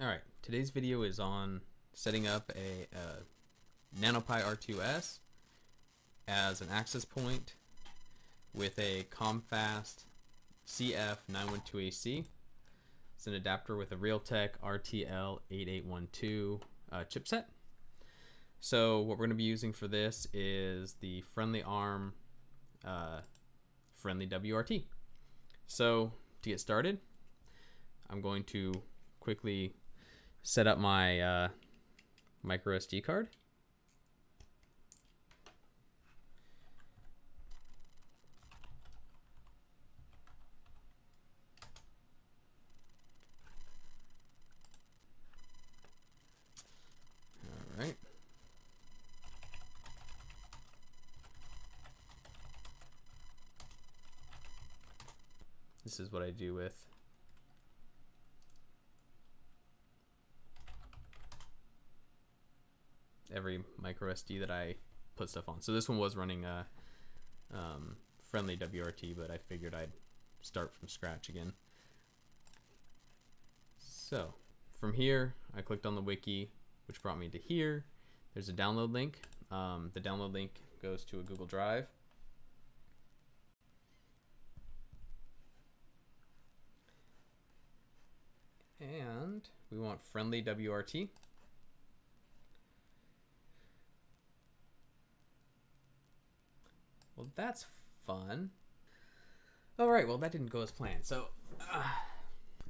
Alright, today's video is on setting up a, a NanoPi R2S as an access point with a COMFAST CF912AC. It's an adapter with a Realtek RTL8812 uh, chipset. So what we're going to be using for this is the Friendly Arm uh, Friendly WRT. So to get started, I'm going to quickly set up my uh, micro SD card. All right. This is what I do with micro SD that I put stuff on. So this one was running a um, friendly WRT, but I figured I'd start from scratch again. So from here, I clicked on the wiki, which brought me to here. There's a download link. Um, the download link goes to a Google Drive. And we want friendly WRT. Well, that's fun. All right, well, that didn't go as planned. So, uh,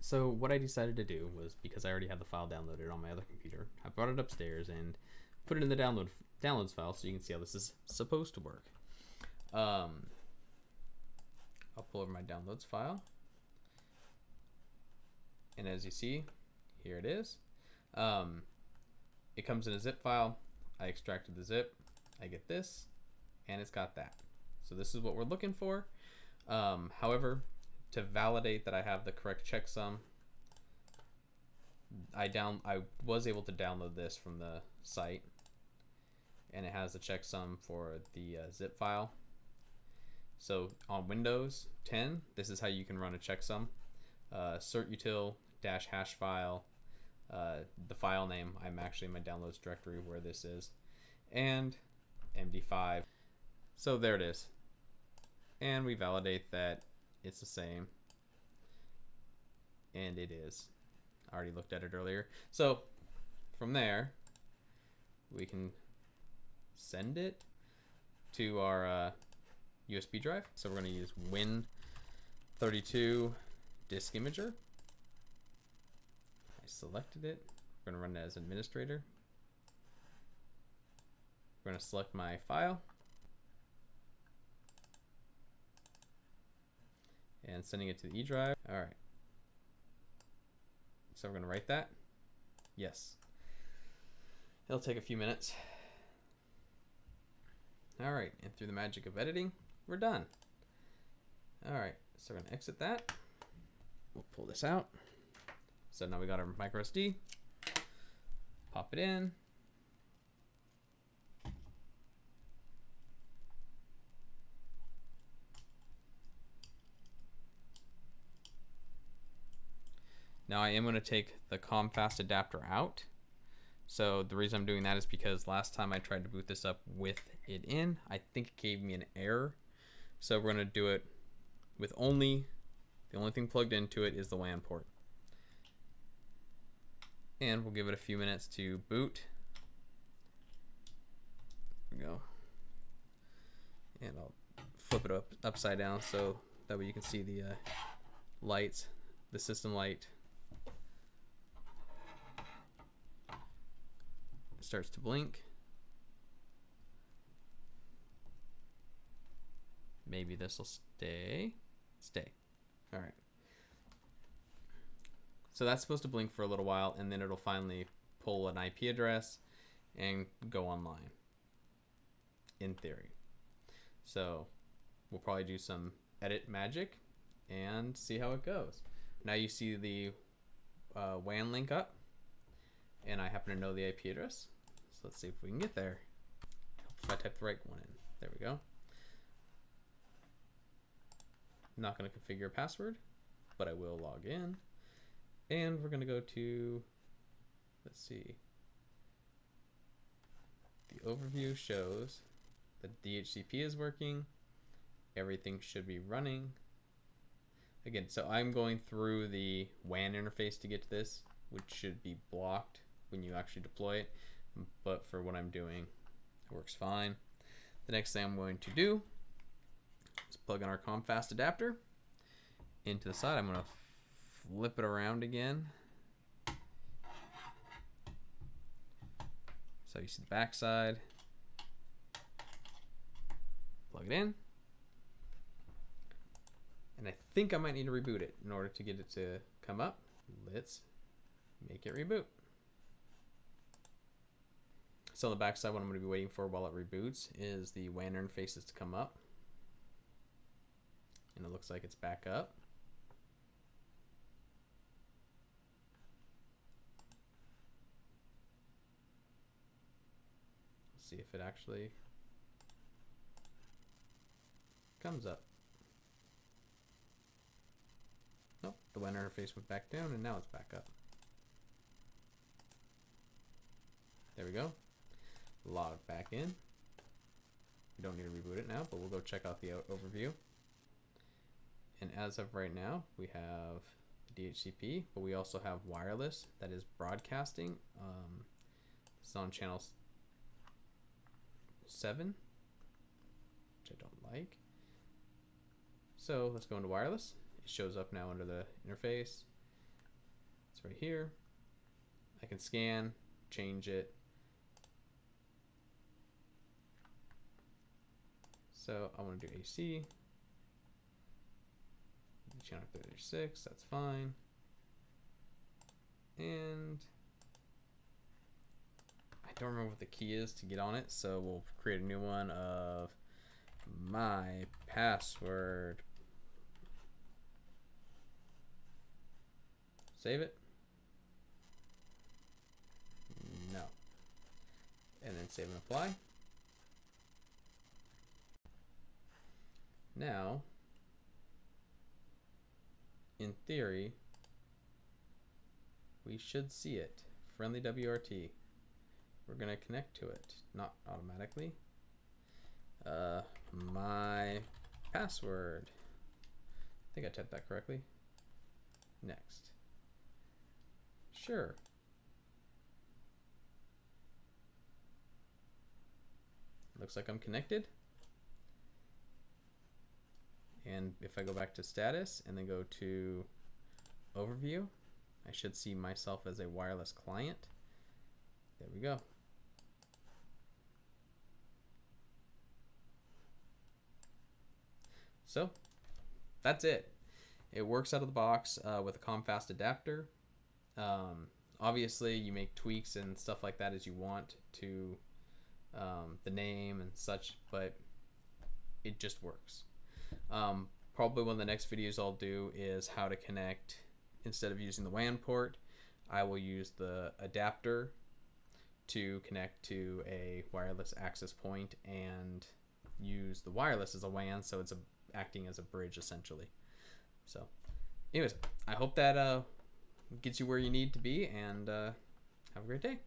so what I decided to do was because I already had the file downloaded on my other computer, I brought it upstairs and put it in the download downloads file so you can see how this is supposed to work. Um, I'll pull over my downloads file. And as you see, here it is. Um, it comes in a zip file. I extracted the zip. I get this, and it's got that. So this is what we're looking for. Um, however, to validate that I have the correct checksum, I down I was able to download this from the site, and it has the checksum for the uh, zip file. So on Windows 10, this is how you can run a checksum. Uh, certutil dash hash file, uh, the file name. I'm actually in my downloads directory where this is, and MD5. So there it is and we validate that it's the same. And it is. I already looked at it earlier. So from there we can send it to our uh, USB drive. So we're going to use Win32 disk imager. I selected it. We're going to run it as administrator. We're going to select my file and sending it to the E drive. All right. So we're going to write that. Yes. It'll take a few minutes. All right, and through the magic of editing, we're done. All right, so we're gonna exit that. We'll pull this out. So now we got our micro SD. Pop it in. Now I am going to take the COMFAST adapter out. So the reason I'm doing that is because last time I tried to boot this up with it in, I think it gave me an error. So we're going to do it with only, the only thing plugged into it is the WAN port. And we'll give it a few minutes to boot. There we go. And I'll flip it up upside down so that way you can see the uh, lights, the system light starts to blink. Maybe this will stay. Stay. All right. So that's supposed to blink for a little while and then it'll finally pull an IP address and go online. In theory. So we'll probably do some edit magic and see how it goes. Now you see the uh, WAN link up and I happen to know the IP address. So let's see if we can get there. If I type the right one in. There we go. I'm not going to configure a password, but I will log in. And we're going to go to let's see. The overview shows that DHCP is working. Everything should be running. Again, so I'm going through the WAN interface to get to this, which should be blocked when you actually deploy it. But for what I'm doing, it works fine. The next thing I'm going to do is plug in our ComFast adapter into the side. I'm going to flip it around again. So you see the back side. Plug it in. And I think I might need to reboot it in order to get it to come up. Let's make it reboot. So on the backside, what I'm going to be waiting for while it reboots is the WAN interfaces to come up. And it looks like it's back up. see if it actually comes up. Nope, the WAN interface went back down and now it's back up. There we go. Log back in. We don't need to reboot it now, but we'll go check out the overview. And as of right now, we have DHCP, but we also have wireless that is broadcasting. Um, it's on channel 7, which I don't like. So let's go into wireless. It shows up now under the interface. It's right here. I can scan, change it. So I want to do AC. Channel 36, that's fine. And I don't remember what the key is to get on it, so we'll create a new one of my password. Save it. No. And then save and apply. Now, in theory, we should see it. Friendly WRT we're going to connect to it, not automatically. Uh, my password. I think I typed that correctly. Next. Sure. Looks like I'm connected. And if I go back to status and then go to overview, I should see myself as a wireless client. There we go. So that's it. It works out of the box uh, with a ComFast adapter. Um, obviously, you make tweaks and stuff like that as you want to um, the name and such, but it just works. Um, probably one of the next videos I'll do is how to connect instead of using the WAN port. I will use the adapter to connect to a wireless access point and use the wireless as a WAN, so it's a acting as a bridge essentially. So, anyways, I hope that uh, gets you where you need to be, and uh, have a great day.